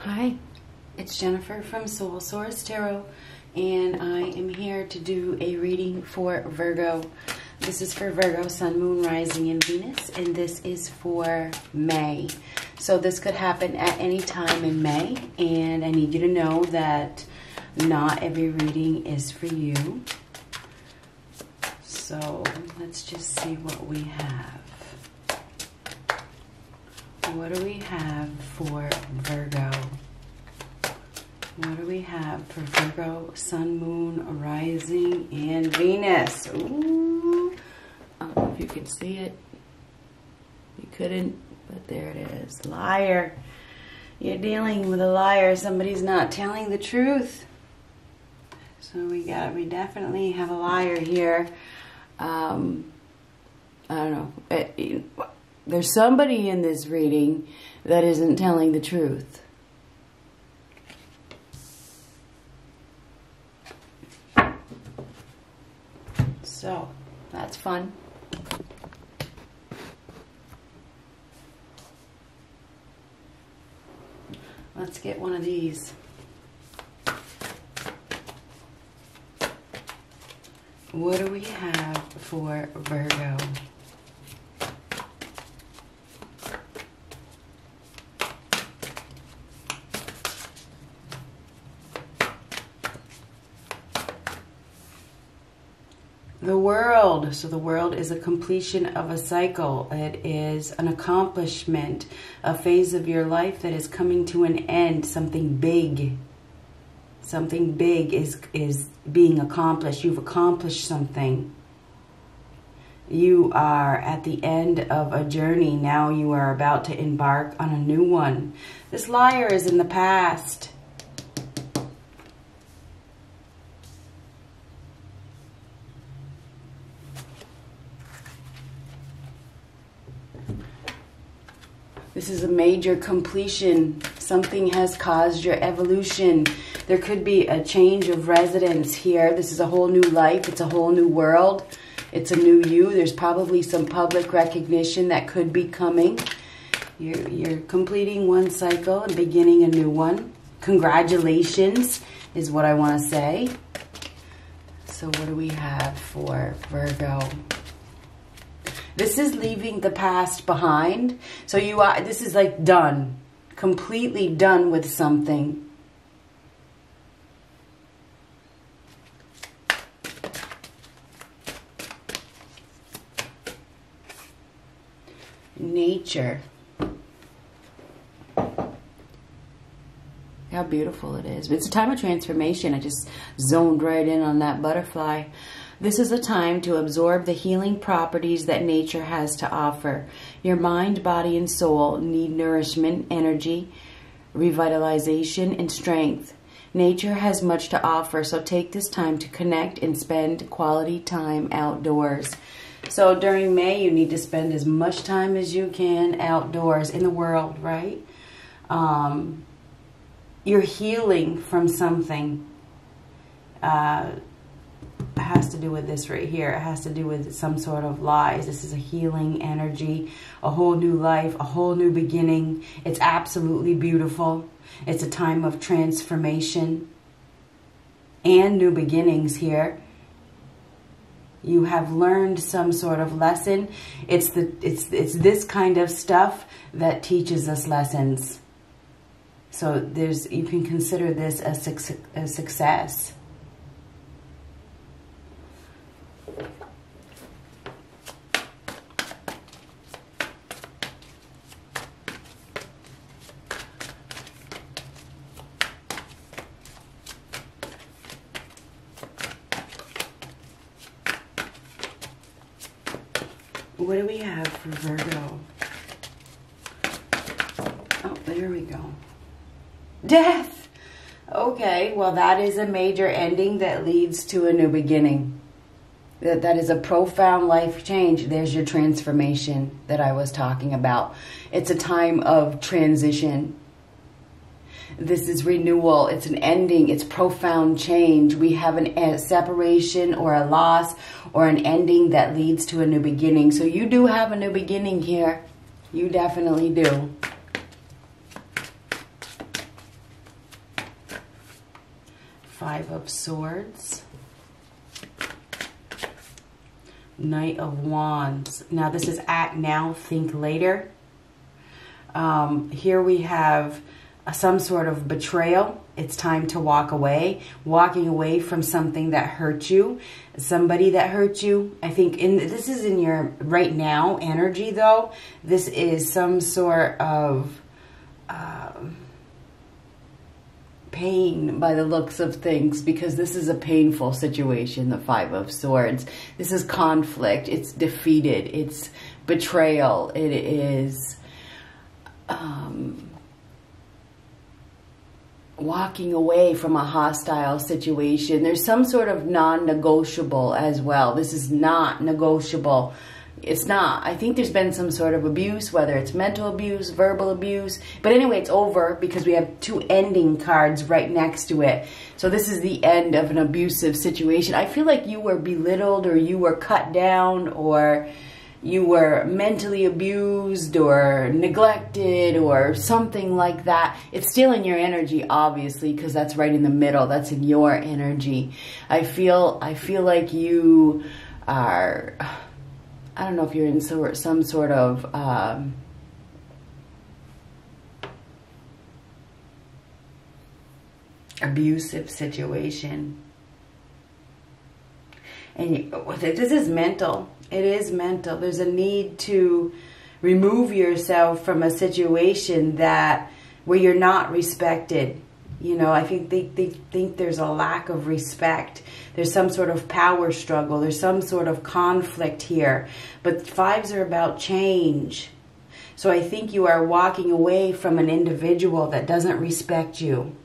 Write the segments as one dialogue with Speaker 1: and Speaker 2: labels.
Speaker 1: Hi, it's Jennifer from Soul Source Tarot, and I am here to do a reading for Virgo. This is for Virgo, Sun, Moon, Rising, and Venus, and this is for May. So this could happen at any time in May, and I need you to know that not every reading is for you. So let's just see what we have. What do we have for Virgo? What do we have for Virgo, Sun, Moon, Rising, and Venus? Ooh. I don't know if you can see it. You couldn't, but there it is. Liar. You're dealing with a liar. Somebody's not telling the truth. So we got, we definitely have a liar here. Um, I don't know. It, there's somebody in this reading that isn't telling the truth. So, that's fun. Let's get one of these. What do we have for Virgo? The world. So the world is a completion of a cycle. It is an accomplishment, a phase of your life that is coming to an end, something big. Something big is is being accomplished. You've accomplished something. You are at the end of a journey. Now you are about to embark on a new one. This liar is in the past. This is a major completion. Something has caused your evolution. There could be a change of residence here. This is a whole new life. It's a whole new world. It's a new you. There's probably some public recognition that could be coming. You're, you're completing one cycle and beginning a new one. Congratulations is what I want to say. So what do we have for Virgo? This is leaving the past behind. So you are, this is like done, completely done with something. Nature. How beautiful it is. It's a time of transformation. I just zoned right in on that butterfly. This is a time to absorb the healing properties that nature has to offer. Your mind, body, and soul need nourishment, energy, revitalization, and strength. Nature has much to offer, so take this time to connect and spend quality time outdoors. So during May, you need to spend as much time as you can outdoors in the world, right? Um, you're healing from something. Uh, has to do with this right here. It has to do with some sort of lies. This is a healing energy, a whole new life, a whole new beginning. It's absolutely beautiful. It's a time of transformation and new beginnings here. You have learned some sort of lesson. It's the it's it's this kind of stuff that teaches us lessons. So there's you can consider this a, a success. What do we have for Virgo? Oh, there we go. Death! Okay, well that is a major ending that leads to a new beginning. That, that is a profound life change. There's your transformation that I was talking about. It's a time of transition. This is renewal. It's an ending. It's profound change. We have an, a separation or a loss or an ending that leads to a new beginning. So you do have a new beginning here. You definitely do. Five of Swords. Knight of Wands. Now this is act now, think later. Um, here we have some sort of betrayal. It's time to walk away, walking away from something that hurt you, somebody that hurt you. I think in this is in your right now energy though. This is some sort of um, pain by the looks of things because this is a painful situation, the Five of Swords. This is conflict. It's defeated. It's betrayal. It is um, walking away from a hostile situation. There's some sort of non-negotiable as well. This is not negotiable. It's not. I think there's been some sort of abuse, whether it's mental abuse, verbal abuse. But anyway, it's over because we have two ending cards right next to it. So this is the end of an abusive situation. I feel like you were belittled or you were cut down or you were mentally abused or neglected or something like that. It's still in your energy, obviously, because that's right in the middle. That's in your energy. I feel, I feel like you are, I don't know if you're in some sort of, um, abusive situation. And this is mental it is mental. There's a need to remove yourself from a situation that where you're not respected. You know, I think they, they think there's a lack of respect. There's some sort of power struggle. There's some sort of conflict here. But fives are about change. So I think you are walking away from an individual that doesn't respect you.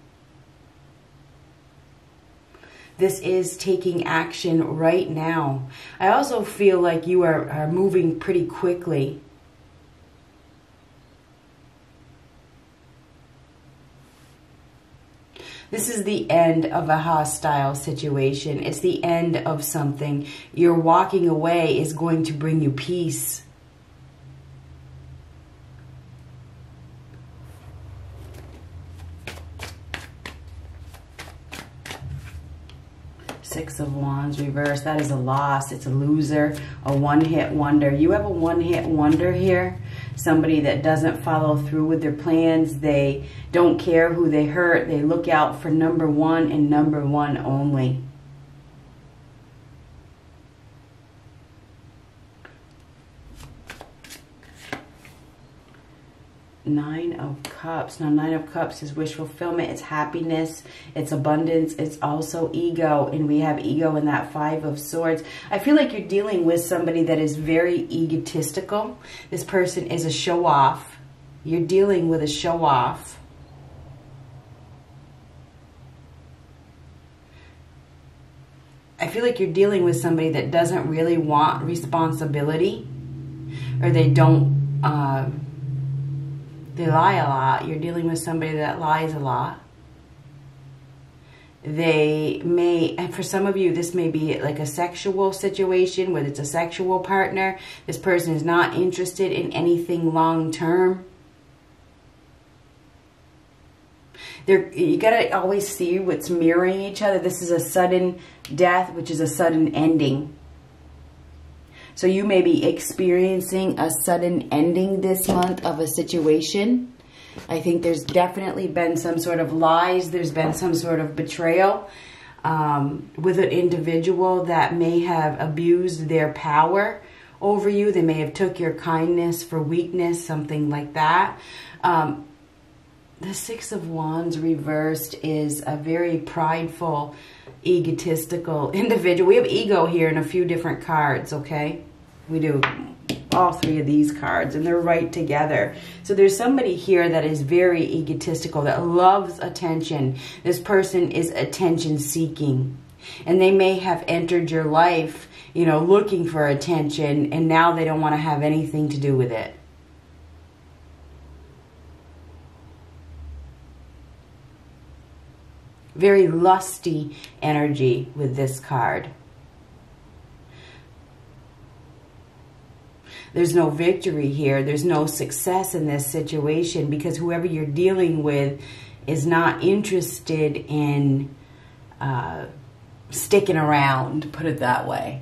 Speaker 1: This is taking action right now. I also feel like you are, are moving pretty quickly. This is the end of a hostile situation. It's the end of something. Your walking away is going to bring you peace. Six of Wands reverse. That is a loss. It's a loser, a one-hit wonder. You have a one-hit wonder here. Somebody that doesn't follow through with their plans. They don't care who they hurt. They look out for number one and number one only. Nine of Cups. Now, Nine of Cups is wish fulfillment. It's happiness. It's abundance. It's also ego. And we have ego in that Five of Swords. I feel like you're dealing with somebody that is very egotistical. This person is a show-off. You're dealing with a show-off. I feel like you're dealing with somebody that doesn't really want responsibility or they don't... Uh, they lie a lot. You're dealing with somebody that lies a lot. They may, and for some of you, this may be like a sexual situation, whether it's a sexual partner. This person is not interested in anything long term. There, you gotta always see what's mirroring each other. This is a sudden death, which is a sudden ending. So you may be experiencing a sudden ending this month of a situation. I think there's definitely been some sort of lies. There's been some sort of betrayal um, with an individual that may have abused their power over you. They may have took your kindness for weakness, something like that. Um, the Six of Wands reversed is a very prideful, egotistical individual. We have ego here in a few different cards, okay? We do all three of these cards and they're right together. So there's somebody here that is very egotistical, that loves attention. This person is attention seeking. And they may have entered your life, you know, looking for attention and now they don't want to have anything to do with it. Very lusty energy with this card. there's no victory here. There's no success in this situation because whoever you're dealing with is not interested in uh, sticking around, put it that way.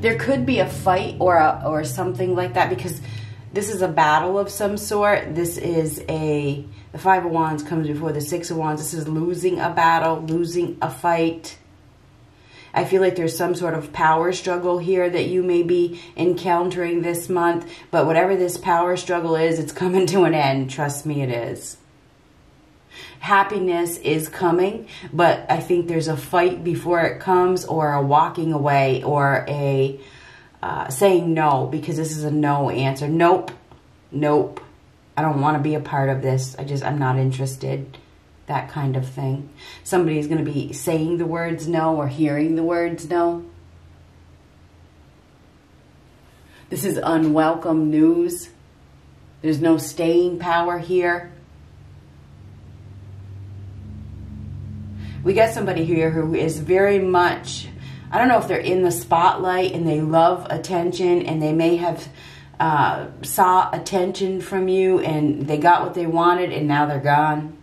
Speaker 1: There could be a fight or a, or something like that because this is a battle of some sort. This is a the five of wands comes before the six of wands. This is losing a battle, losing a fight. I feel like there's some sort of power struggle here that you may be encountering this month. But whatever this power struggle is, it's coming to an end. Trust me, it is. Happiness is coming, but I think there's a fight before it comes or a walking away or a uh, saying no because this is a no answer. Nope. Nope. I don't want to be a part of this. I just, I'm not interested that kind of thing. Somebody's going to be saying the words no or hearing the words no. This is unwelcome news. There's no staying power here. We got somebody here who is very much, I don't know if they're in the spotlight and they love attention and they may have uh, saw attention from you and they got what they wanted and now they're gone.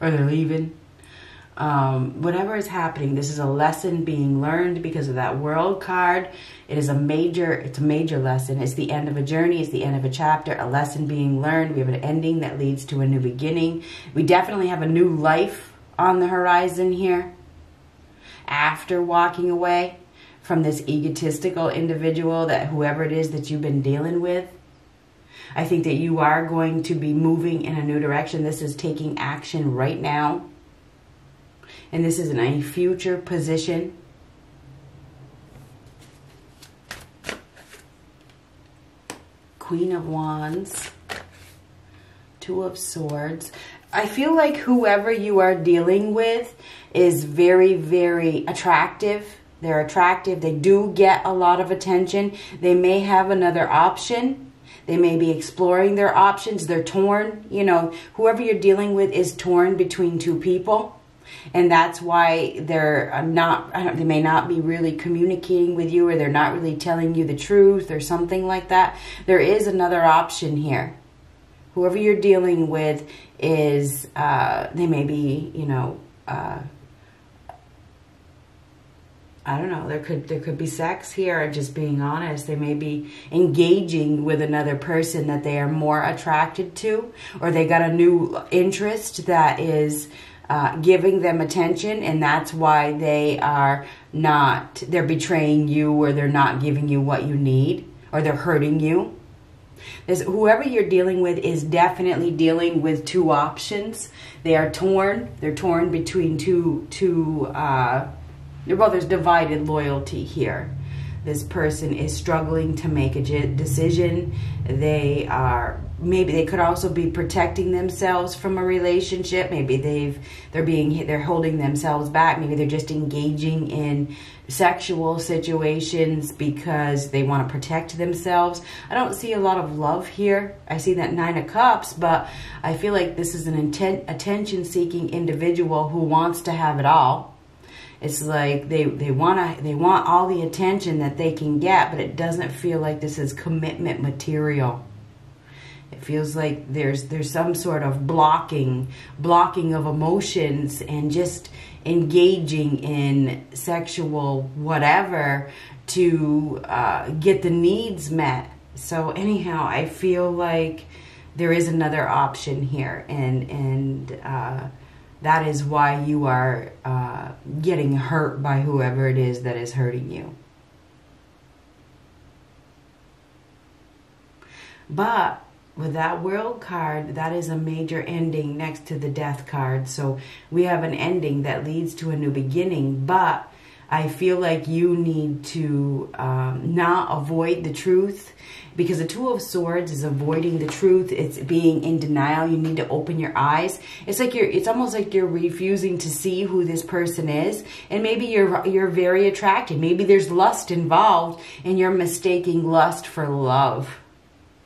Speaker 1: or they're leaving. Um, whatever is happening, this is a lesson being learned because of that world card. It is a major, it's a major lesson. It's the end of a journey. It's the end of a chapter, a lesson being learned. We have an ending that leads to a new beginning. We definitely have a new life on the horizon here after walking away from this egotistical individual that whoever it is that you've been dealing with. I think that you are going to be moving in a new direction. This is taking action right now. And this is in a future position. Queen of Wands. Two of Swords. I feel like whoever you are dealing with is very, very attractive. They're attractive. They do get a lot of attention. They may have another option they may be exploring their options. They're torn. You know, whoever you're dealing with is torn between two people. And that's why they're uh, not, they may not be really communicating with you or they're not really telling you the truth or something like that. There is another option here. Whoever you're dealing with is, uh, they may be, you know, uh, I don't know. There could there could be sex here. Just being honest, they may be engaging with another person that they are more attracted to, or they got a new interest that is uh, giving them attention, and that's why they are not. They're betraying you, or they're not giving you what you need, or they're hurting you. There's, whoever you're dealing with is definitely dealing with two options. They are torn. They're torn between two two. Uh, well, there's divided loyalty here. This person is struggling to make a decision. They are maybe they could also be protecting themselves from a relationship. Maybe they've they're being they're holding themselves back. Maybe they're just engaging in sexual situations because they want to protect themselves. I don't see a lot of love here. I see that 9 of cups, but I feel like this is an intent attention seeking individual who wants to have it all it's like they they want to they want all the attention that they can get, but it doesn't feel like this is commitment material. It feels like there's there's some sort of blocking blocking of emotions and just engaging in sexual whatever to uh, get the needs met. So anyhow, I feel like there is another option here, and and. Uh, that is why you are uh, getting hurt by whoever it is that is hurting you. But with that world card, that is a major ending next to the death card. So we have an ending that leads to a new beginning, but I feel like you need to um, not avoid the truth because the Two of Swords is avoiding the truth. It's being in denial. You need to open your eyes. It's like you're, it's almost like you're refusing to see who this person is. And maybe you're, you're very attracted. Maybe there's lust involved and you're mistaking lust for love.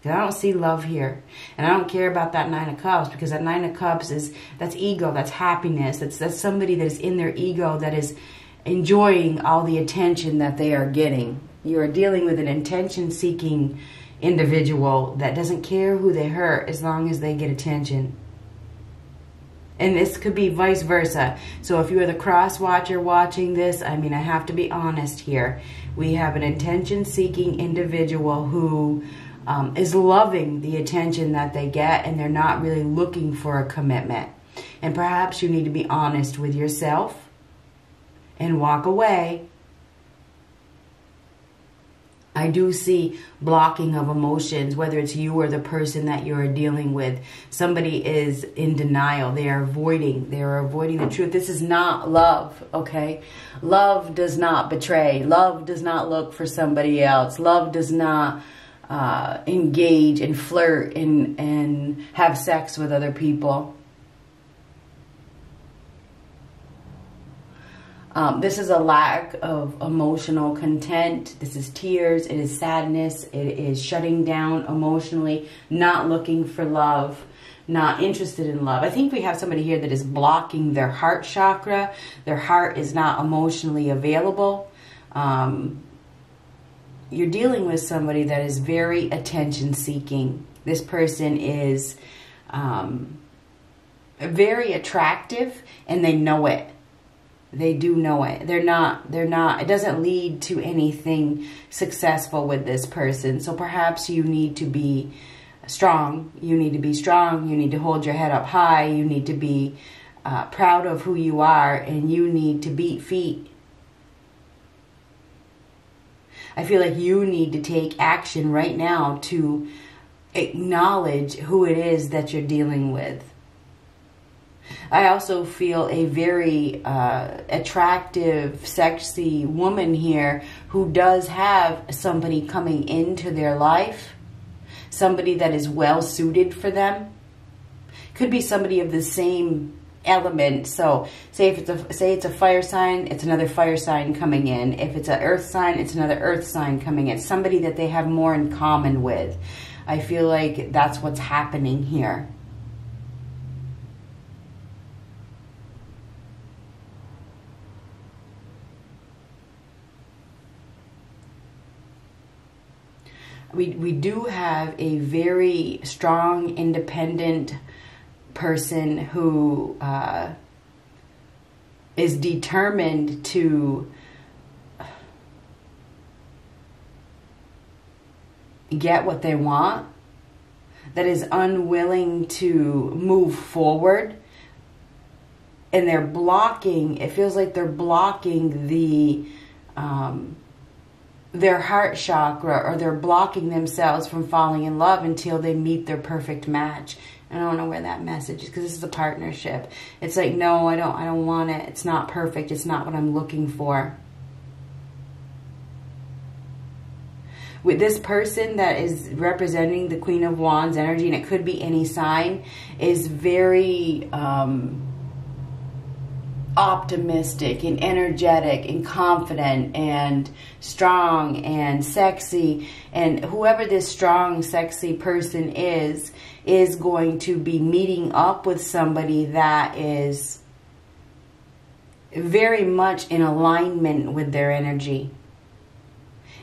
Speaker 1: I don't see love here. And I don't care about that Nine of Cups because that Nine of Cups is, that's ego, that's happiness. That's, that's somebody that is in their ego that is enjoying all the attention that they are getting. you're dealing with an attention seeking individual that doesn't care who they hurt as long as they get attention. And this could be vice versa. So if you are the cross watcher watching this, I mean, I have to be honest here. We have an attention seeking individual who um, is loving the attention that they get and they're not really looking for a commitment. And perhaps you need to be honest with yourself and walk away I do see blocking of emotions, whether it's you or the person that you're dealing with. Somebody is in denial. They are avoiding. They are avoiding the truth. This is not love, okay? Love does not betray. Love does not look for somebody else. Love does not uh, engage and flirt and, and have sex with other people. Um, this is a lack of emotional content. This is tears. It is sadness. It is shutting down emotionally, not looking for love, not interested in love. I think we have somebody here that is blocking their heart chakra. Their heart is not emotionally available. Um, you're dealing with somebody that is very attention seeking. This person is um, very attractive and they know it they do know it. They're not they're not it doesn't lead to anything successful with this person. So perhaps you need to be strong. You need to be strong. You need to hold your head up high. You need to be uh, proud of who you are and you need to beat feet. I feel like you need to take action right now to acknowledge who it is that you're dealing with I also feel a very uh, attractive, sexy woman here who does have somebody coming into their life, somebody that is well suited for them. Could be somebody of the same element. So say if it's a say it's a fire sign, it's another fire sign coming in. If it's an earth sign, it's another earth sign coming in. Somebody that they have more in common with. I feel like that's what's happening here. We, we do have a very strong, independent person who uh, is determined to get what they want, that is unwilling to move forward. And they're blocking, it feels like they're blocking the um, their heart chakra or they're blocking themselves from falling in love until they meet their perfect match. I don't know where that message is because this is a partnership. It's like, no, I don't, I don't want it. It's not perfect. It's not what I'm looking for. With this person that is representing the Queen of Wands energy, and it could be any sign, is very, um, optimistic and energetic and confident and strong and sexy. And whoever this strong sexy person is is going to be meeting up with somebody that is very much in alignment with their energy.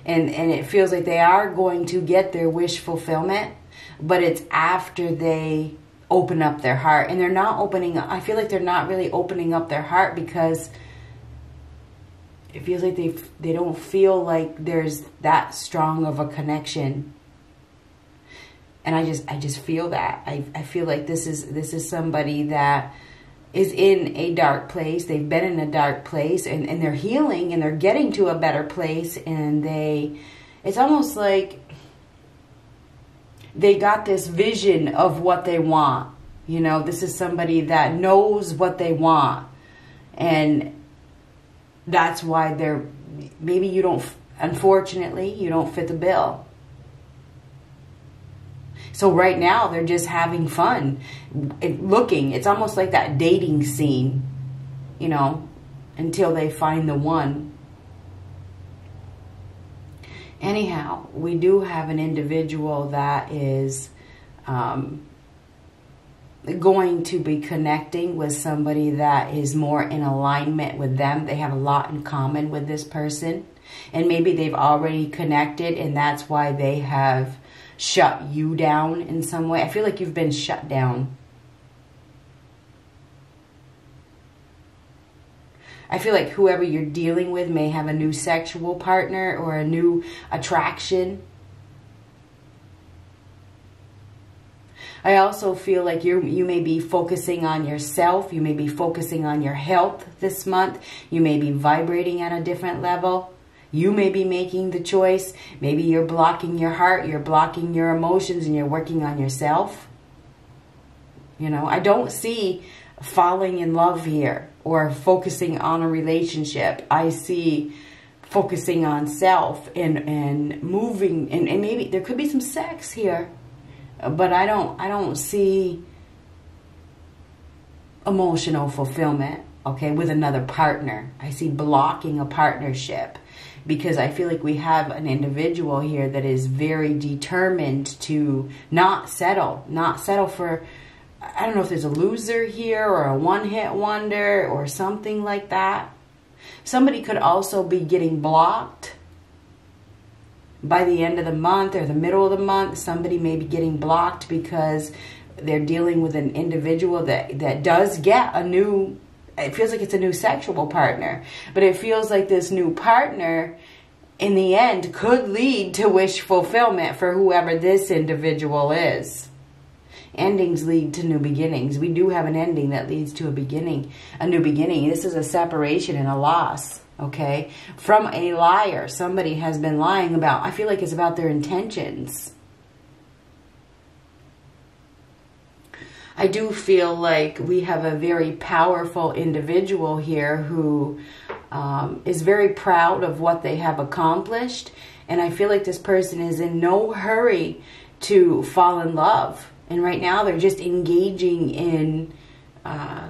Speaker 1: And and it feels like they are going to get their wish fulfillment but it's after they open up their heart. And they're not opening I feel like they're not really opening up their heart because it feels like they they don't feel like there's that strong of a connection. And I just I just feel that. I, I feel like this is this is somebody that is in a dark place. They've been in a dark place and, and they're healing and they're getting to a better place and they it's almost like they got this vision of what they want. You know, this is somebody that knows what they want. And that's why they're, maybe you don't, unfortunately, you don't fit the bill. So right now they're just having fun, looking. It's almost like that dating scene, you know, until they find the one. Anyhow, we do have an individual that is um, going to be connecting with somebody that is more in alignment with them. They have a lot in common with this person. And maybe they've already connected and that's why they have shut you down in some way. I feel like you've been shut down. I feel like whoever you're dealing with may have a new sexual partner or a new attraction. I also feel like you you may be focusing on yourself. You may be focusing on your health this month. You may be vibrating at a different level. You may be making the choice. Maybe you're blocking your heart, you're blocking your emotions, and you're working on yourself. You know, I don't see falling in love here or focusing on a relationship. I see focusing on self and, and moving and, and maybe there could be some sex here. But I don't I don't see emotional fulfillment, okay, with another partner. I see blocking a partnership because I feel like we have an individual here that is very determined to not settle, not settle for, I don't know if there's a loser here or a one hit wonder or something like that. Somebody could also be getting blocked by the end of the month or the middle of the month. Somebody may be getting blocked because they're dealing with an individual that, that does get a new it feels like it's a new sexual partner, but it feels like this new partner in the end could lead to wish fulfillment for whoever this individual is. Endings lead to new beginnings. We do have an ending that leads to a beginning, a new beginning. This is a separation and a loss, okay? From a liar. Somebody has been lying about, I feel like it's about their intentions I do feel like we have a very powerful individual here who um, is very proud of what they have accomplished. And I feel like this person is in no hurry to fall in love. And right now they're just engaging in, uh,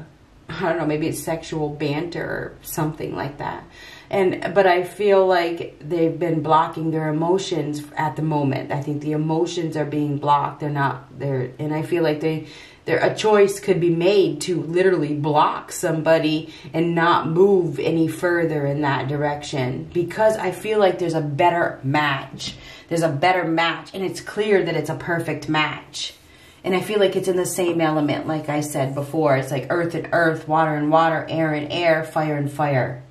Speaker 1: I don't know, maybe it's sexual banter or something like that. And but I feel like they've been blocking their emotions at the moment. I think the emotions are being blocked. They're not there, and I feel like they there a choice could be made to literally block somebody and not move any further in that direction because I feel like there's a better match. There's a better match and it's clear that it's a perfect match. And I feel like it's in the same element, like I said before. It's like earth and earth, water and water, air and air, fire and fire.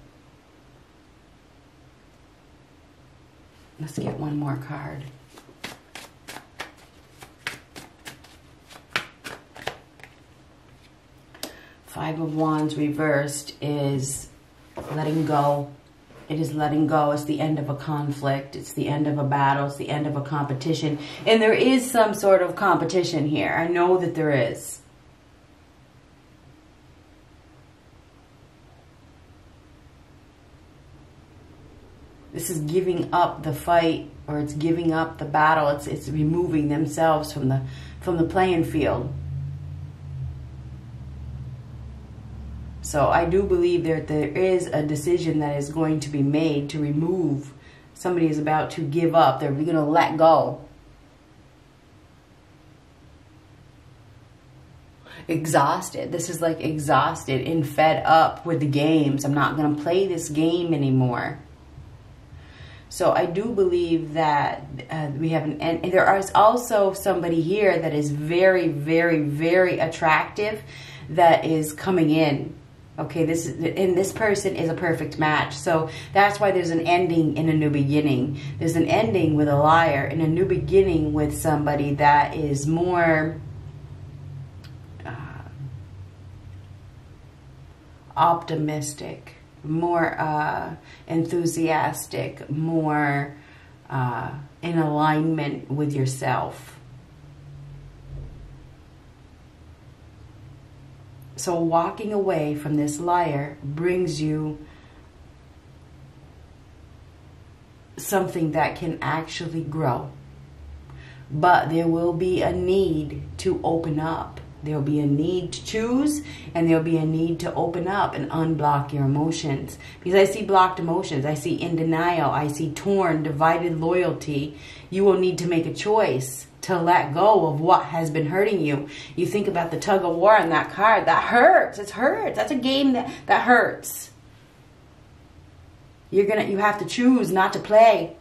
Speaker 1: Let's get one more card. Five of Wands reversed is letting go. It is letting go. It's the end of a conflict. It's the end of a battle. It's the end of a competition. And there is some sort of competition here. I know that there is. This is giving up the fight or it's giving up the battle. It's, it's removing themselves from the, from the playing field. So I do believe that there is a decision that is going to be made to remove. Somebody is about to give up. They're going to let go. Exhausted. This is like exhausted and fed up with the games. I'm not going to play this game anymore. So I do believe that uh, we have an, and there is also somebody here that is very, very, very attractive that is coming in Okay, this is, and this person is a perfect match. So that's why there's an ending in a new beginning. There's an ending with a liar and a new beginning with somebody that is more uh, optimistic, more uh, enthusiastic, more uh, in alignment with yourself. So walking away from this liar brings you something that can actually grow. But there will be a need to open up. There'll be a need to choose and there'll be a need to open up and unblock your emotions. Because I see blocked emotions. I see in denial. I see torn, divided loyalty. You will need to make a choice to let go of what has been hurting you. You think about the tug of war on that card. That hurts. It hurts. That's a game that, that hurts. You're gonna you have to choose not to play.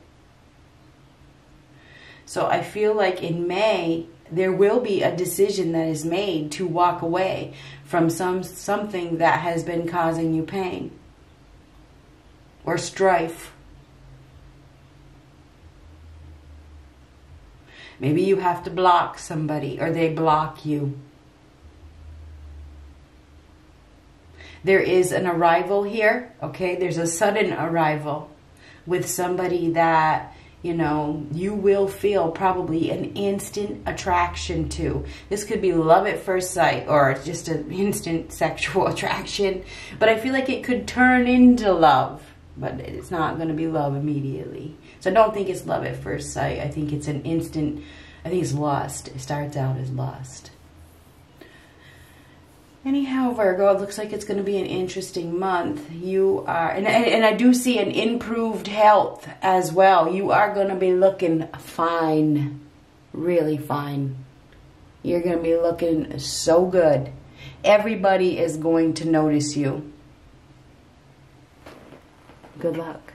Speaker 1: So I feel like in May there will be a decision that is made to walk away from some something that has been causing you pain or strife. Maybe you have to block somebody or they block you. There is an arrival here, okay? There's a sudden arrival with somebody that you know, you will feel probably an instant attraction to. This could be love at first sight or just an instant sexual attraction, but I feel like it could turn into love, but it's not going to be love immediately. So I don't think it's love at first sight. I think it's an instant, I think it's lust. It starts out as lust. Anyhow, Virgo, it looks like it's going to be an interesting month. You are, and, and I do see an improved health as well. You are going to be looking fine, really fine. You're going to be looking so good. Everybody is going to notice you. Good luck.